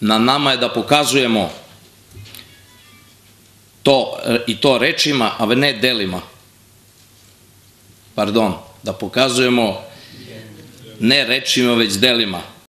Na nama je da pokazujemo to e, i to rečima, a ne delima. Pardon, da pokazujemo ne rečima, već delima